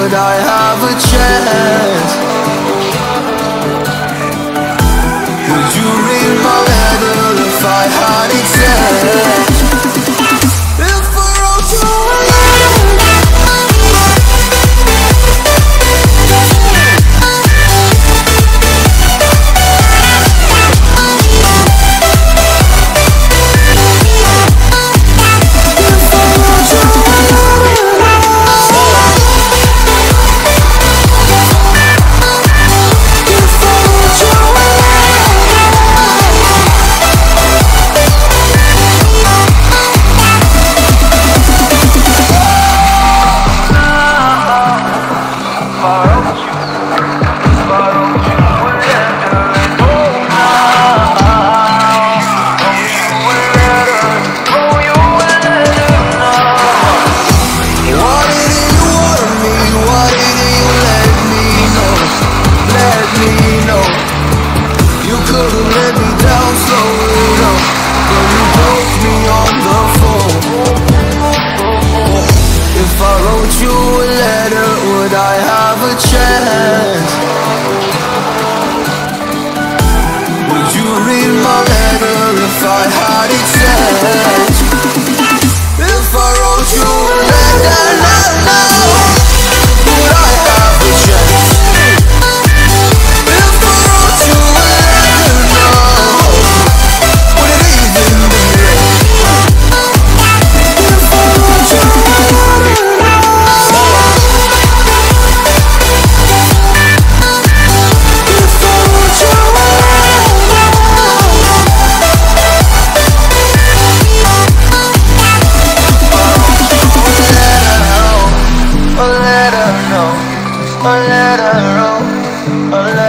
would I have a chance? couldn't let me down slowly or let her roam,